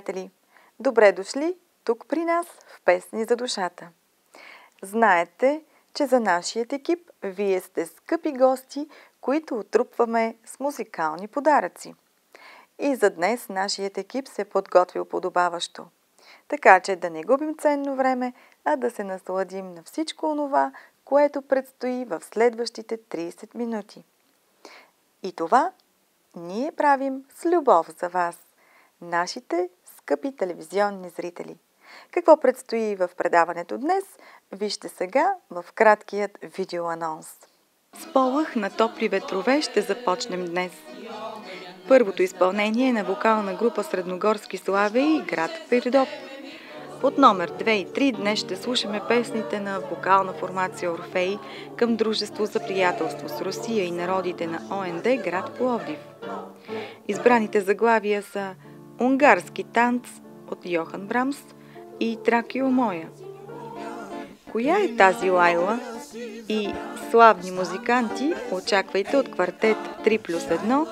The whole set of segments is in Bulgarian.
приятели! Добре дошли тук при нас в Песни за душата. Знаете, че за нашият екип вие сте скъпи гости, които отрупваме с музикални подаръци. И за днес нашият екип се е подготвил подобаващо. Така че да не губим ценно време, а да се насладим на всичко онова, което предстои в следващите 30 минути. И това ние правим с любов за вас нашите скъпи телевизионни зрители. Какво предстои в предаването днес, вижте сега в краткият видеоанонс. С полъх на топли ветрове ще започнем днес. Първото изпълнение е на вокална група Средногорски славе и град Пирдоп. Под номер 2 и 3 днес ще слушаме песните на вокална формация Орфей към Дружество за приятелство с Русия и народите на ОНД град Пловдив. Избраните заглавия са Унгарски танц от Йохан Брамс и Тракио Моя. Коя е тази Лайла? И славни музиканти очаквайте от квартет 3 плюс 1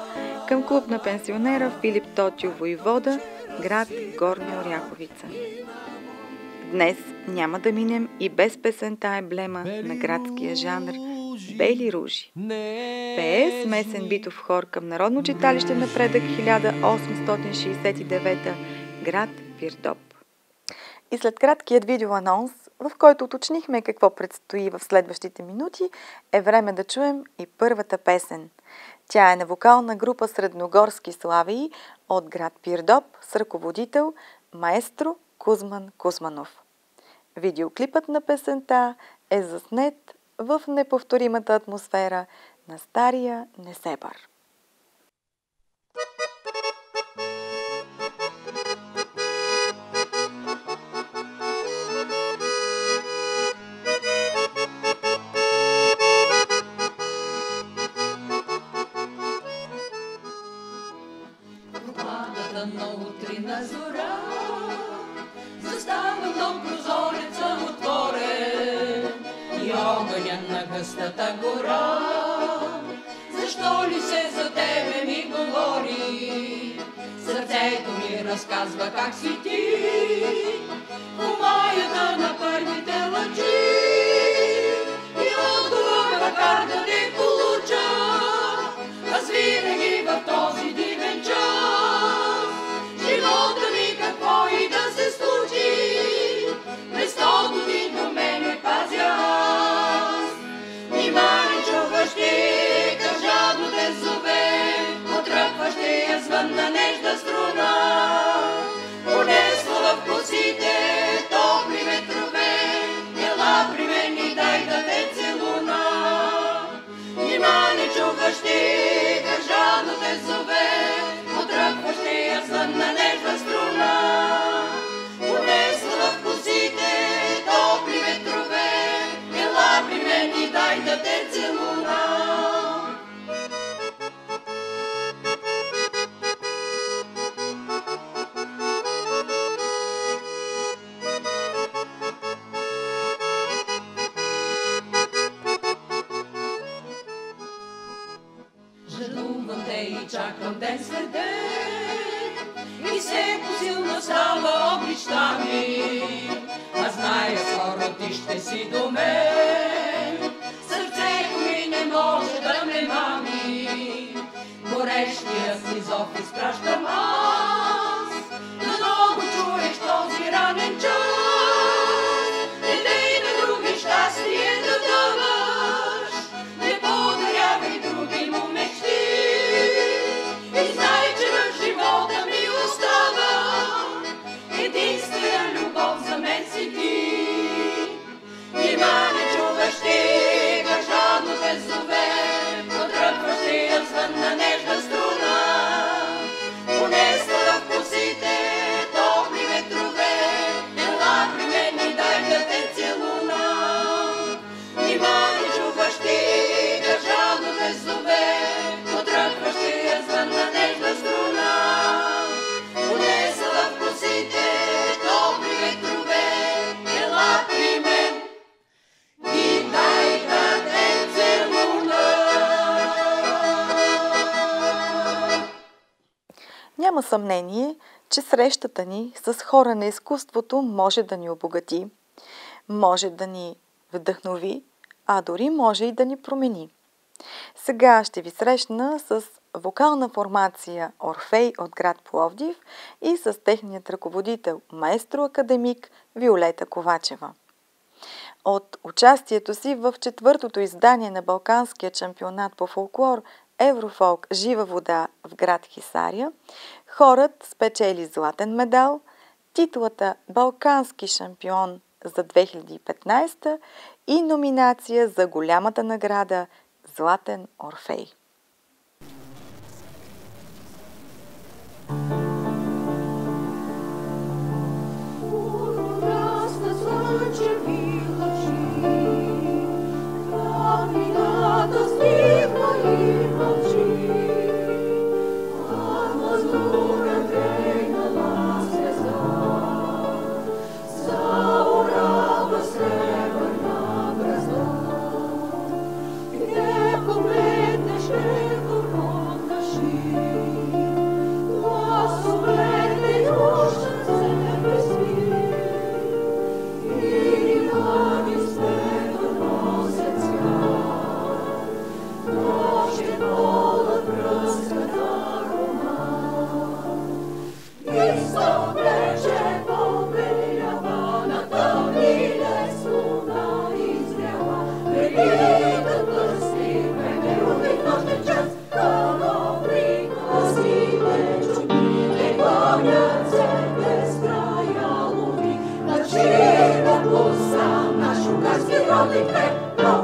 към клуб на пенсионера Филип Тотио Войвода, град Горна Оряховица. Днес няма да минем и без песента емблема на градския жанр Бели ружи. Пее смесен битов хор към Народно читалище на предък 1869 град Вирдоп. И след краткият видеоанонс, в който уточнихме какво предстои в следващите минути, е време да чуем и първата песен. Тя е на вокална група Средногорски славии от град Пирдоп с ръководител маестро Кузман Кузманов. Видеоклипът на песента е заснет в неповторимата атмосфера на стария Несебър. Roxy. Горещия си Няма съмнение, че срещата ни с хора на изкуството може да ни обогати, може да ни вдъхнови, а дори може и да ни промени. Сега ще ви срещна с вокална формация Орфей от град Пловдив и с техният ръководител, маестро академик Виолета Ковачева. От участието си в четвъртото издание на Балканския чемпионат по фолклор Еврофолк Жива вода в град Хисария, хорът спечели златен медал, титлата Балкански шампион за 2015 и номинация за голямата награда Златен Орфей. holy faith,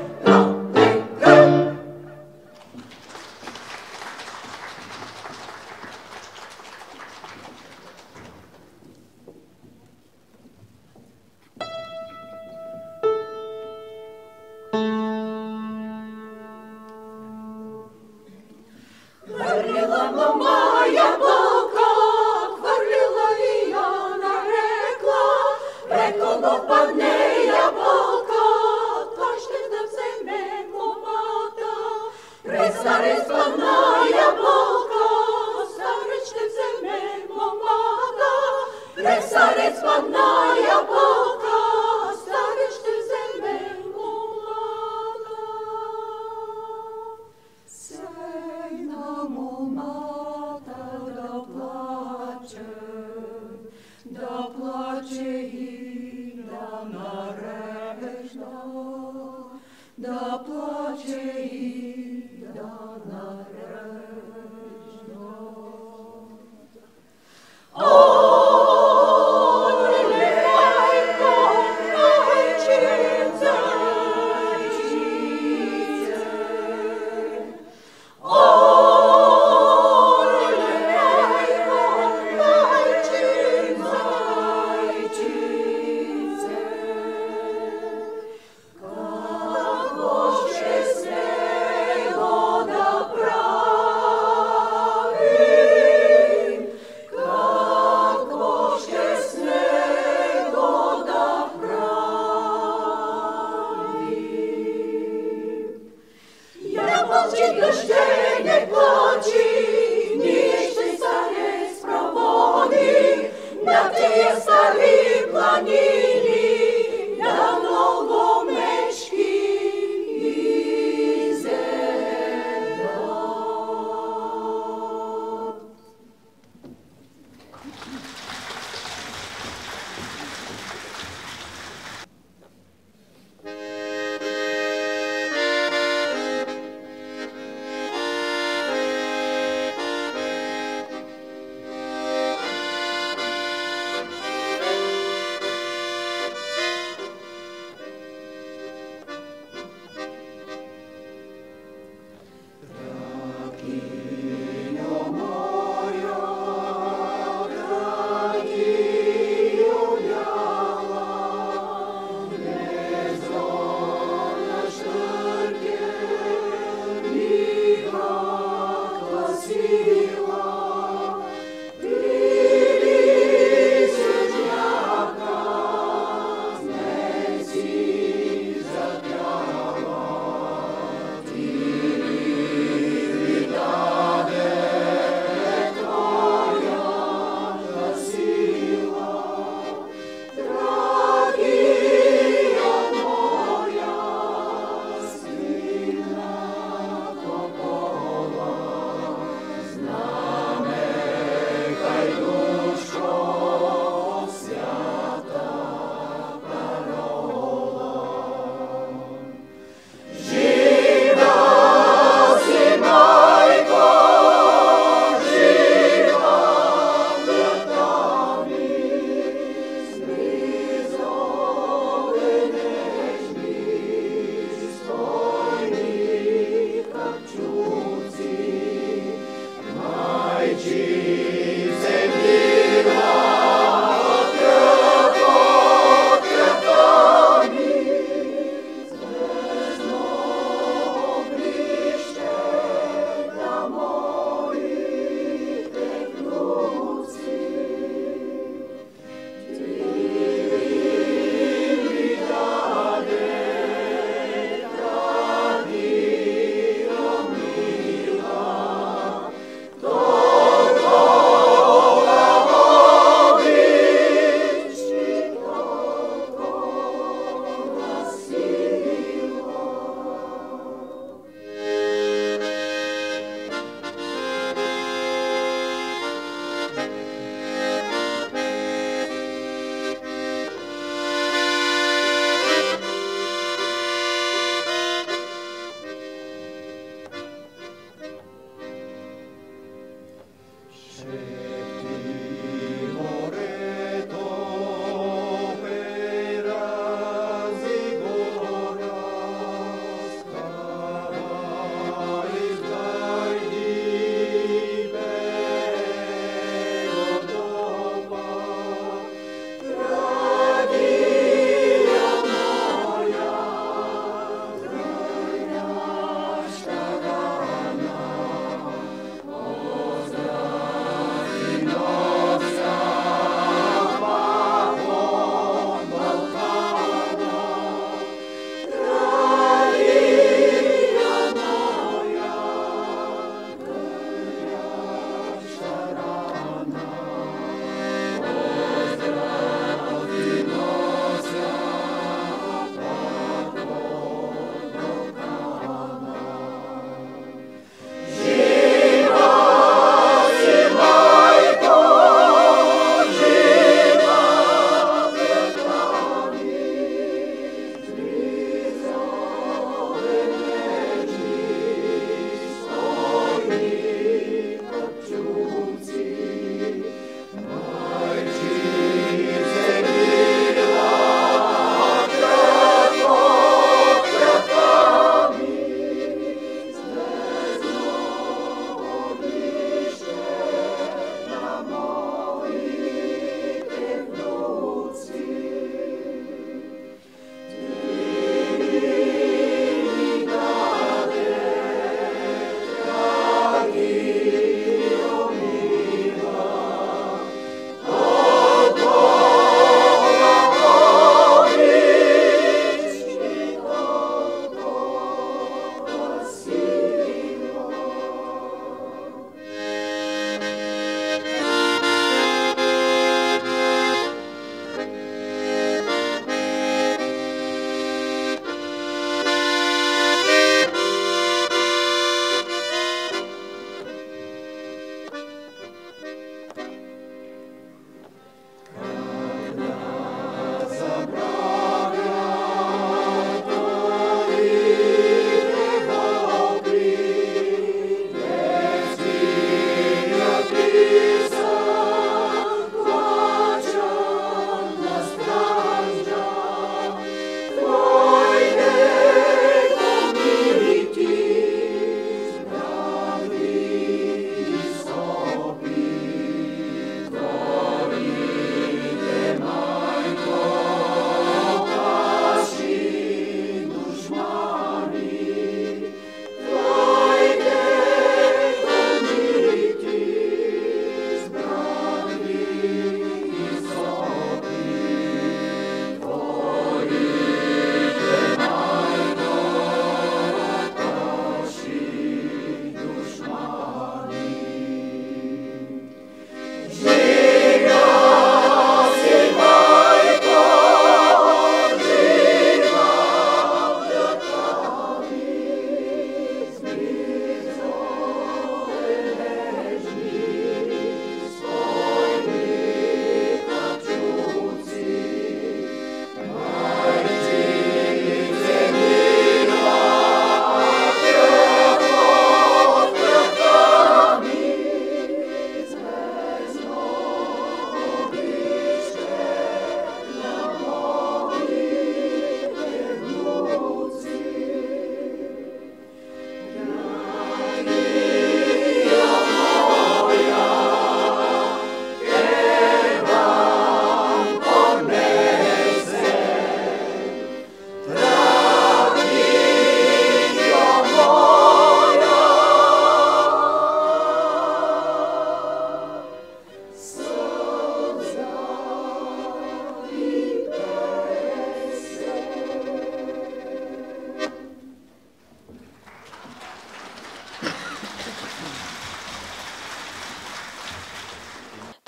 It's con noi a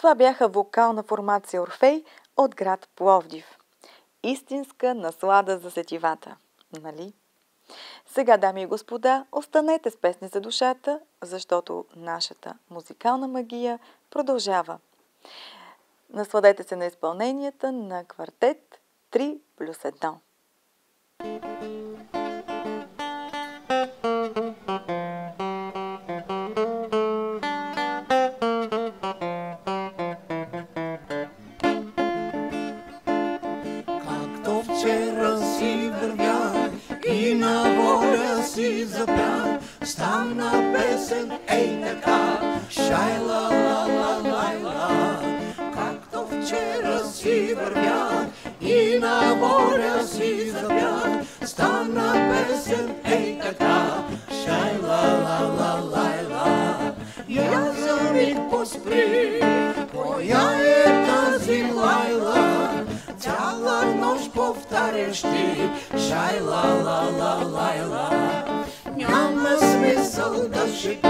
Това бяха вокална формация Орфей от град Пловдив. Истинска наслада за сетивата, нали? Сега, дами и господа, останете с песни за душата, защото нашата музикална магия продължава. Насладете се на изпълненията на квартет 3 плюс 1. Повтарящи Шайла, ла, ла, лайла Няма смисъл да шепти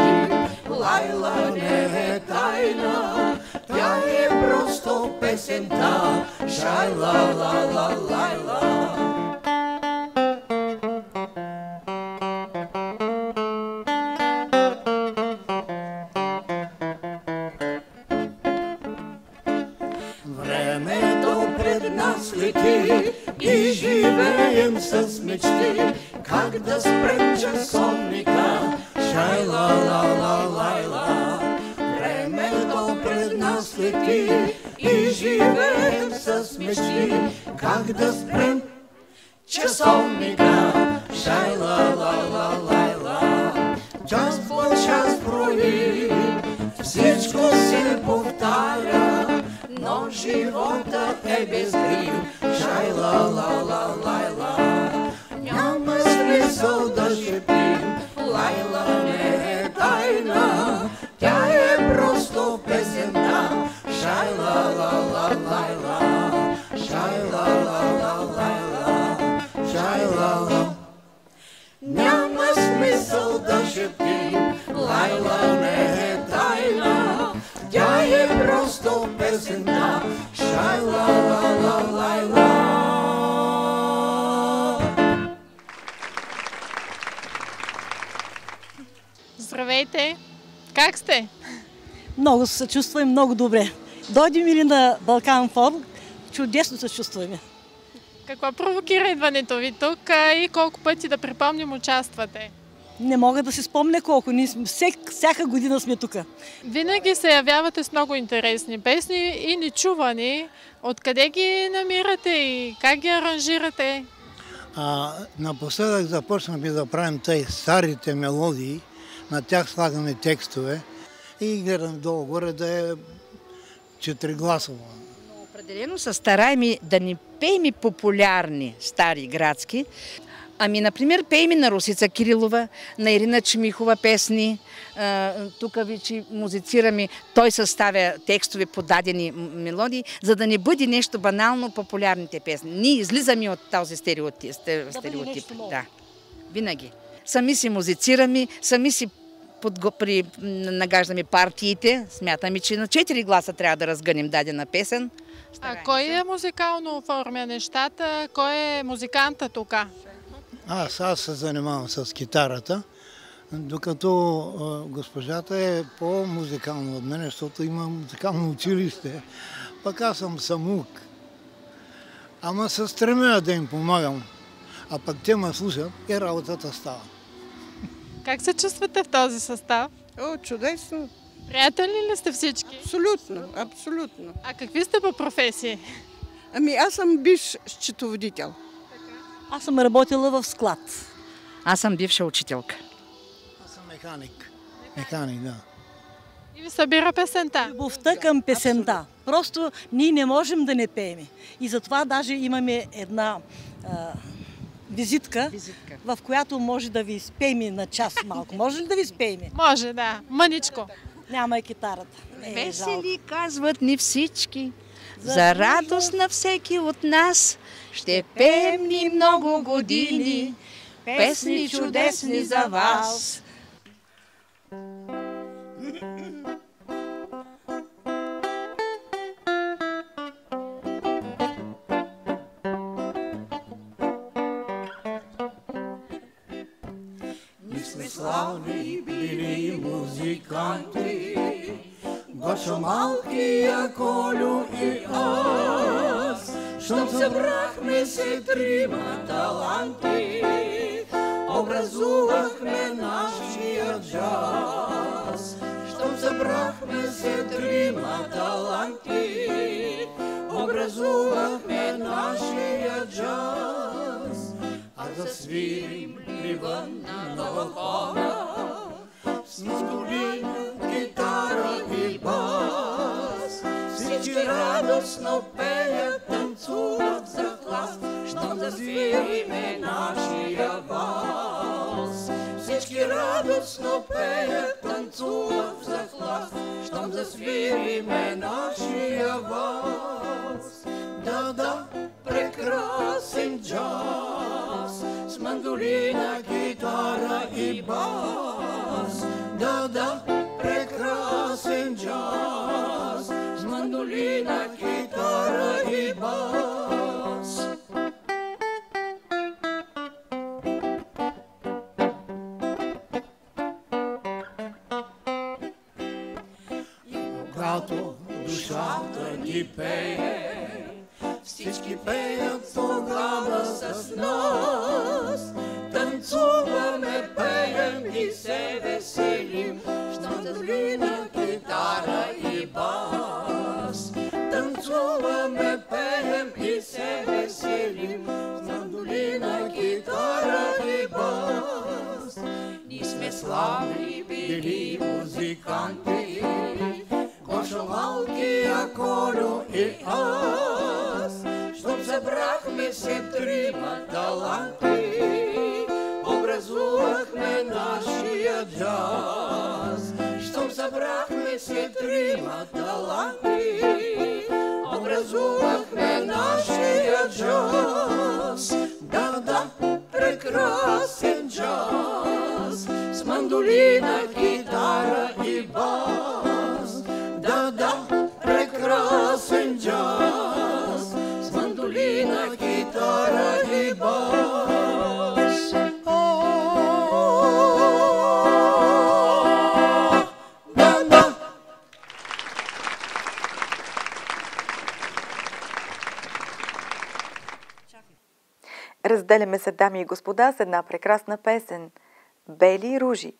Лайла не е тайна. Тя е просто песента Шайла, ла, ла, лайла лети и живеем с мечти, как да спрем? Часовника. Шайла, ла, ла, лайла, час по час проли, всичко се повтаря, но живота е безгрив. Шайла, ла, ла, лайла, няма смисъл да шепим, лайла не Няма смисъл да шептим, лайла не е тайна, тя е просто песента. Шайла, ла, ла, лайла. Здравейте! Как сте? Много се чувстваме много добре. Дойдем ли на Балкан Форум, чудесно се чувстваме. Какво провокира идването ви тук и колко пъти да припомним участвате? Не мога да си спомня колко. Ние сме, всек, всяка година сме тук. Винаги се явявате с много интересни песни и нечувани. Откъде ги намирате и как ги аранжирате? А, напоследък започнахме да правим тъй старите мелодии, на тях слагаме текстове и гледам долу-горе да е четиригласово. Определено се стараем да ни пеем популярни стари градски. Ами, например, пеем и на Русица Кирилова, на Ирина Чемихова песни. Тук вече музицираме. Той съставя текстове по дадени м- мелодии, за да не бъде нещо банално популярните песни. Ние излизаме от този стереотип. стереотип. Да, винаги. Сами си музицираме, сами си подго... при... нагаждаме партиите. Смятаме, че на четири гласа трябва да разгънем дадена песен. А кой е музикално оформя нещата? Кой е музиканта тук? Аз, аз се занимавам с китарата, докато госпожата е по-музикална от мен, защото има музикално училище. Пък аз съм самук. Ама се стремя да им помагам. А пък те ме слушат и работата става. Как се чувствате в този състав? О, чудесно. Приятели ли сте всички? Абсолютно, абсолютно. А какви сте по професии? Ами аз съм биш счетоводител. Аз съм работила в склад. Аз съм бивша учителка. Аз съм механик. Механик, да. И ви събира песента? Любовта към песента. Просто ние не можем да не пеем. И затова даже имаме една а, визитка, Визитка. в която може да ви спеем на час малко. Може ли да ви спеем? Може, да. Мъничко. Няма и китарата. Е, жалко. Весели казват ни всички, за радост на всеки от нас. Ще пеем ни много години, песни чудесни за вас. славни Гошо малкия Колю и аз, щом събрахме се трима таланти, образувахме нашия джаз. Щом събрахме се трима таланти, образувахме нашия джаз. А да свирим привън на нова хора, щом да свириме нашия вас. Всички радостно пеят, танцуват за клас, щом да свириме нашия вас. Да, да, прекрасен джаз, с мандолина, гитара и бас. Да, да, Когато душата ни пее, всички пеят тогава с нас. Танцуваме, пеем и се веселим, влина гитара и бас. Танцуваме, пеем и се веселим, с мандолина, гитара и бас. Ние сме славни били музиканти, Гошо малкия Колю и аз, щом събрахме се трима таланти, образувахме нашия джаз. Щом събрахме се трима таланти, образувахме нашия джаз. Да, да, прекрасен джаз, с мандолина, гитара Разделяме се, дами и господа, с една прекрасна песен Бели ружи.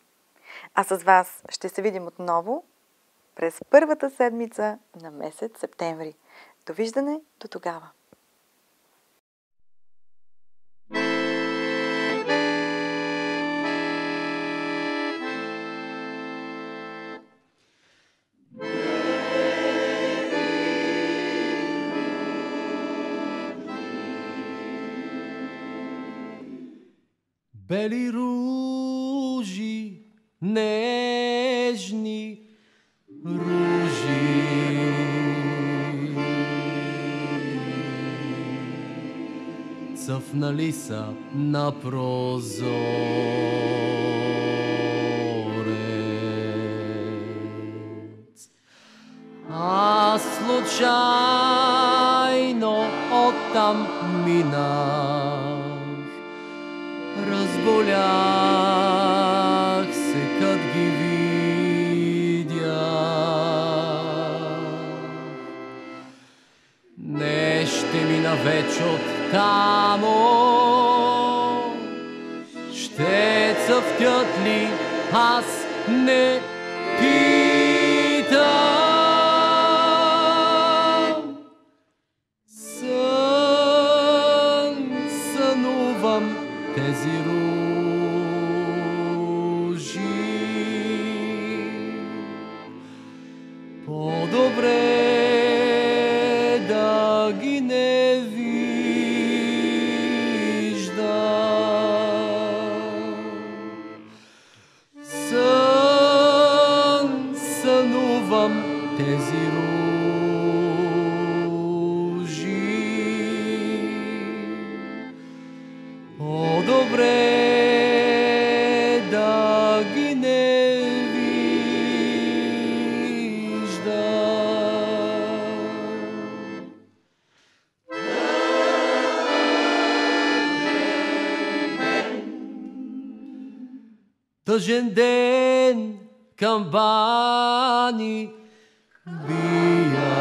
А с вас ще се видим отново през първата седмица на месец септември. Довиждане до тогава! Бели ружи, нежни ружи. Цъфнали са на прозорец. Аз случайно оттам минах. Разболях се, кът ги видя. Не ще мина веч от тамо, ще цъфтят ли, аз не питам. Тези ружи. Тъжен ден камбани бия.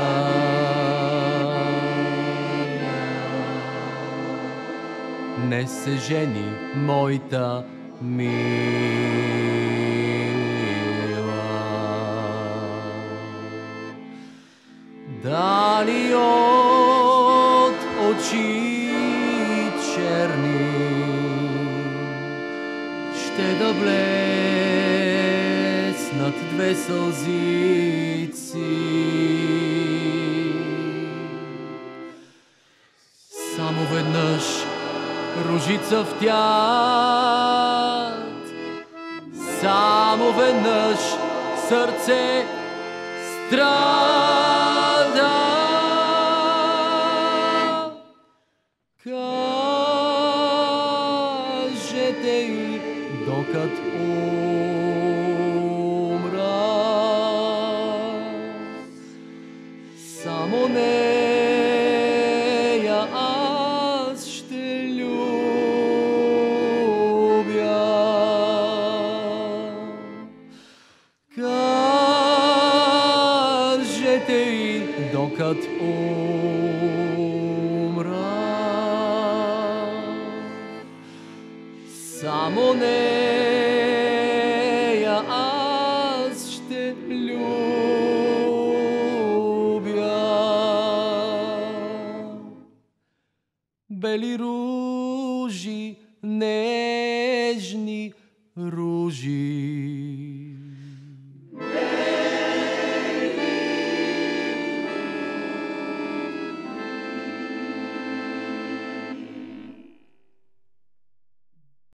Не се жени моята мила. Сълзици. Само веднъж ружица в тят, само веднъж сърце страда.